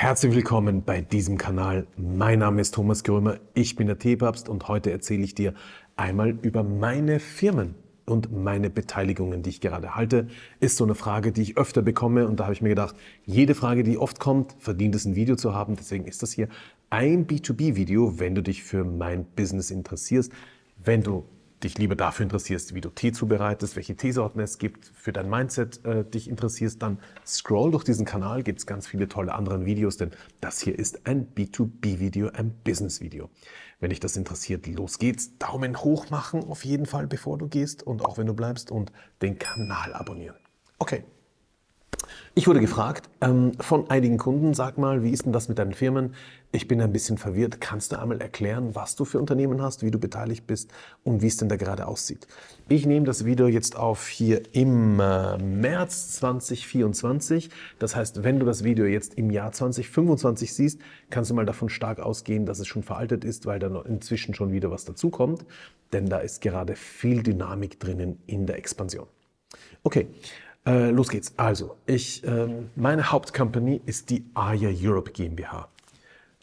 Herzlich willkommen bei diesem Kanal. Mein Name ist Thomas Grömer, ich bin der Teepapst und heute erzähle ich dir einmal über meine Firmen und meine Beteiligungen, die ich gerade halte. Ist so eine Frage, die ich öfter bekomme und da habe ich mir gedacht, jede Frage, die oft kommt, verdient es ein Video zu haben. Deswegen ist das hier ein B2B-Video, wenn du dich für mein Business interessierst. Wenn du dich lieber dafür interessierst, wie du Tee zubereitest, welche Teesorten es gibt, für dein Mindset äh, dich interessierst, dann scroll durch diesen Kanal, gibt es ganz viele tolle andere Videos, denn das hier ist ein B2B-Video, ein Business-Video. Wenn dich das interessiert, los geht's. Daumen hoch machen auf jeden Fall, bevor du gehst und auch wenn du bleibst und den Kanal abonnieren. Okay. Ich wurde gefragt ähm, von einigen Kunden, sag mal, wie ist denn das mit deinen Firmen? Ich bin ein bisschen verwirrt. Kannst du einmal erklären, was du für Unternehmen hast, wie du beteiligt bist und wie es denn da gerade aussieht? Ich nehme das Video jetzt auf hier im äh, März 2024. Das heißt, wenn du das Video jetzt im Jahr 2025 siehst, kannst du mal davon stark ausgehen, dass es schon veraltet ist, weil da inzwischen schon wieder was dazukommt. Denn da ist gerade viel Dynamik drinnen in der Expansion. Okay, äh, los geht's. Also, ich, ähm, meine Hauptcompany ist die Aya Europe GmbH.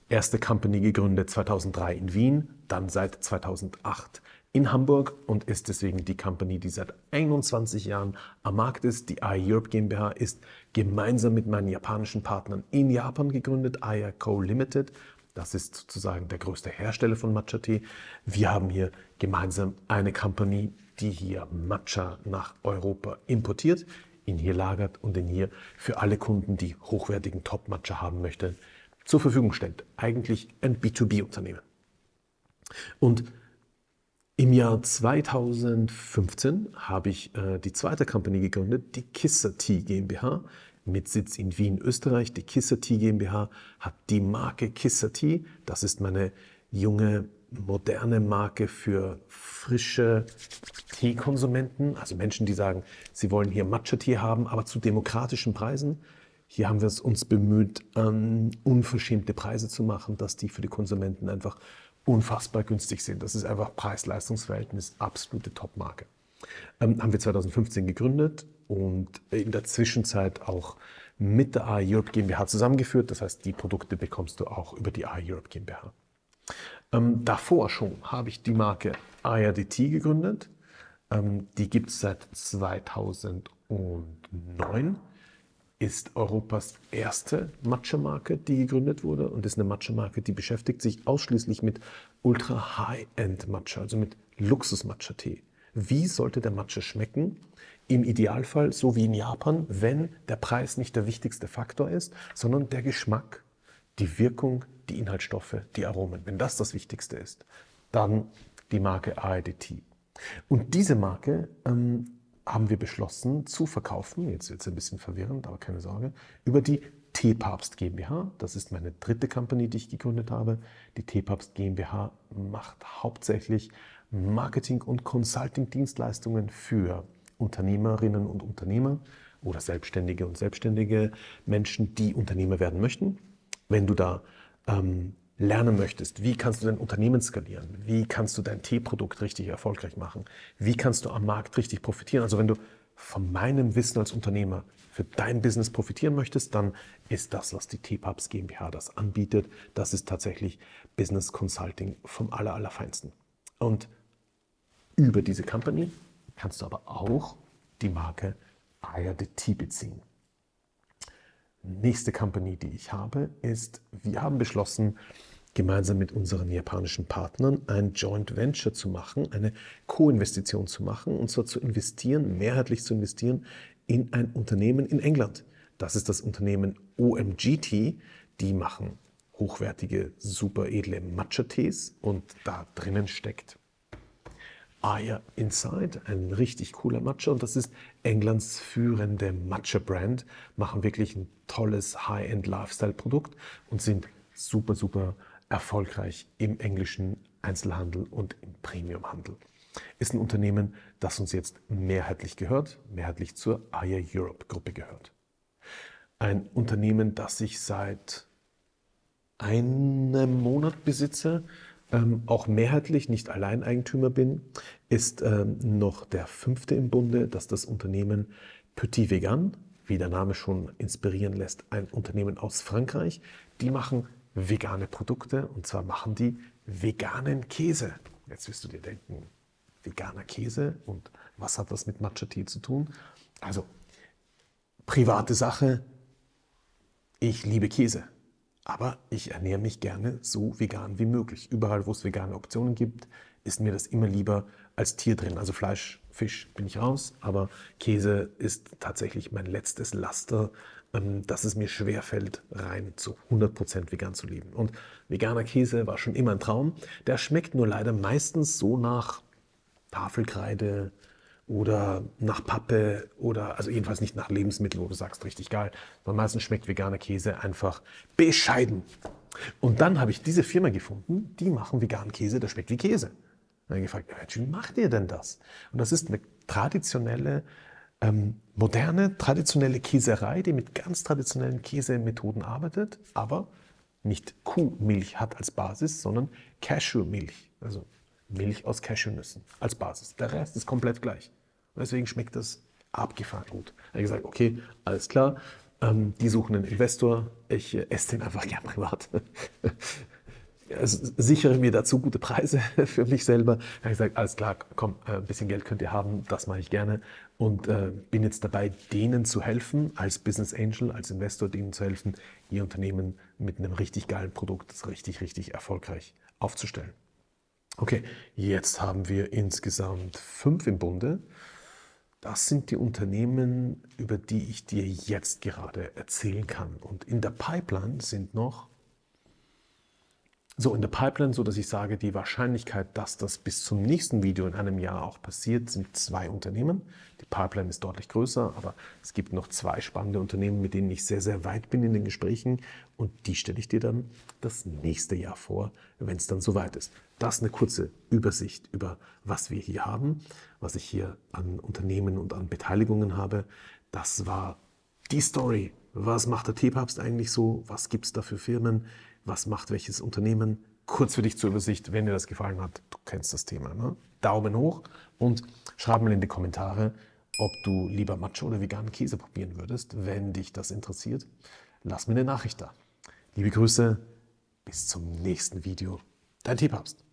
Erste Company gegründet 2003 in Wien, dann seit 2008 in Hamburg und ist deswegen die Company, die seit 21 Jahren am Markt ist. Die Aya Europe GmbH ist gemeinsam mit meinen japanischen Partnern in Japan gegründet, Aya Co. Limited. Das ist sozusagen der größte Hersteller von Matcha-Tee. Wir haben hier gemeinsam eine Company, die hier Matcha nach Europa importiert ihn hier lagert und ihn hier für alle Kunden, die hochwertigen Top-Matcha haben möchten, zur Verfügung stellt. Eigentlich ein B2B-Unternehmen. Und im Jahr 2015 habe ich äh, die zweite Company gegründet, die Kisser Tea GmbH, mit Sitz in Wien, Österreich. Die Kisser Tea GmbH hat die Marke Kisser Tea. Das ist meine junge moderne Marke für frische Teekonsumenten, also Menschen, die sagen, sie wollen hier Matcha-Tee haben, aber zu demokratischen Preisen. Hier haben wir es uns bemüht, ähm, unverschämte Preise zu machen, dass die für die Konsumenten einfach unfassbar günstig sind. Das ist einfach Preis-Leistungs-Verhältnis, absolute Top-Marke. Ähm, haben wir 2015 gegründet und in der Zwischenzeit auch mit der A Europe GmbH zusammengeführt. Das heißt, die Produkte bekommst du auch über die A Europe GmbH. Ähm, davor schon habe ich die Marke IRDT gegründet. Ähm, die gibt es seit 2009. Ist Europas erste Matcha-Marke, die gegründet wurde und ist eine Matcha-Marke, die beschäftigt sich ausschließlich mit Ultra-High-End-Matcha, also mit Luxus-Matcha-Tee. Wie sollte der Matcha schmecken? Im Idealfall, so wie in Japan, wenn der Preis nicht der wichtigste Faktor ist, sondern der Geschmack, die Wirkung, die Inhaltsstoffe, die Aromen. Wenn das das Wichtigste ist, dann die Marke ARDT. Und diese Marke ähm, haben wir beschlossen zu verkaufen, jetzt wird es ein bisschen verwirrend, aber keine Sorge, über die T-Papst GmbH. Das ist meine dritte Company, die ich gegründet habe. Die T-Papst GmbH macht hauptsächlich Marketing- und Consulting-Dienstleistungen für Unternehmerinnen und Unternehmer oder Selbstständige und selbstständige Menschen, die Unternehmer werden möchten. Wenn du da ähm, lernen möchtest, wie kannst du dein Unternehmen skalieren, wie kannst du dein Teeprodukt richtig erfolgreich machen, wie kannst du am Markt richtig profitieren. Also wenn du von meinem Wissen als Unternehmer für dein Business profitieren möchtest, dann ist das, was die Teepubs GmbH das anbietet, das ist tatsächlich Business Consulting vom aller, allerfeinsten. Und über diese Company kannst du aber auch die Marke Tea beziehen nächste Company, die ich habe, ist, wir haben beschlossen, gemeinsam mit unseren japanischen Partnern ein Joint Venture zu machen, eine Co-Investition zu machen, und zwar zu investieren, mehrheitlich zu investieren in ein Unternehmen in England. Das ist das Unternehmen OMGT. Die machen hochwertige, super edle Matcha-Tees und da drinnen steckt Aya Inside, ein richtig cooler Matcha und das ist Englands führende Matcha-Brand, machen wirklich ein tolles High-End-Lifestyle-Produkt und sind super, super erfolgreich im englischen Einzelhandel und im Premiumhandel. Ist ein Unternehmen, das uns jetzt mehrheitlich gehört, mehrheitlich zur Aya Europe Gruppe gehört. Ein Unternehmen, das ich seit einem Monat besitze, ähm, auch mehrheitlich nicht Alleineigentümer bin, ist ähm, noch der fünfte im Bunde, dass das Unternehmen Petit Vegan wie der Name schon inspirieren lässt, ein Unternehmen aus Frankreich. Die machen vegane Produkte und zwar machen die veganen Käse. Jetzt wirst du dir denken, veganer Käse und was hat das mit Matcha Tea zu tun? Also, private Sache, ich liebe Käse, aber ich ernähre mich gerne so vegan wie möglich. Überall, wo es vegane Optionen gibt, ist mir das immer lieber als Tier drin. Also Fleisch, Fisch bin ich raus, aber Käse ist tatsächlich mein letztes Laster, ähm, dass es mir schwerfällt, rein zu 100% vegan zu leben. Und veganer Käse war schon immer ein Traum. Der schmeckt nur leider meistens so nach Tafelkreide oder nach Pappe oder also jedenfalls nicht nach Lebensmitteln, wo du sagst, richtig geil. Sondern meistens schmeckt veganer Käse einfach bescheiden. Und dann habe ich diese Firma gefunden, die machen veganen Käse, der schmeckt wie Käse. Und dann gefragt, wie macht ihr denn das? Und das ist eine traditionelle, ähm, moderne, traditionelle Käserei, die mit ganz traditionellen Käsemethoden arbeitet, aber nicht Kuhmilch hat als Basis, sondern Cashewmilch, also Milch aus Cashewnüssen als Basis. Der Rest ist komplett gleich. Deswegen schmeckt das abgefahren gut. Er hat gesagt, okay, alles klar, ähm, die suchen einen Investor, ich äh, esse den einfach gern privat. sichere mir dazu gute Preise für mich selber. Ich habe gesagt, alles klar, komm, äh, ein bisschen Geld könnt ihr haben, das mache ich gerne. Und äh, bin jetzt dabei, denen zu helfen, als Business Angel, als Investor, denen zu helfen, ihr Unternehmen mit einem richtig geilen Produkt richtig, richtig erfolgreich aufzustellen. Okay, jetzt haben wir insgesamt fünf im Bunde. Das sind die Unternehmen, über die ich dir jetzt gerade erzählen kann. Und in der Pipeline sind noch so in der Pipeline, so dass ich sage, die Wahrscheinlichkeit, dass das bis zum nächsten Video in einem Jahr auch passiert, sind zwei Unternehmen. Die Pipeline ist deutlich größer, aber es gibt noch zwei spannende Unternehmen, mit denen ich sehr, sehr weit bin in den Gesprächen und die stelle ich dir dann das nächste Jahr vor, wenn es dann soweit ist. Das ist eine kurze Übersicht über, was wir hier haben, was ich hier an Unternehmen und an Beteiligungen habe. Das war die Story. Was macht der T-Papst eigentlich so? Was gibt es da für Firmen? Was macht welches Unternehmen. Kurz für dich zur Übersicht, wenn dir das gefallen hat, du kennst das Thema. Ne? Daumen hoch und schreib mal in die Kommentare, ob du lieber Matcha oder veganen Käse probieren würdest. Wenn dich das interessiert, lass mir eine Nachricht da. Liebe Grüße, bis zum nächsten Video. Dein Teepapst.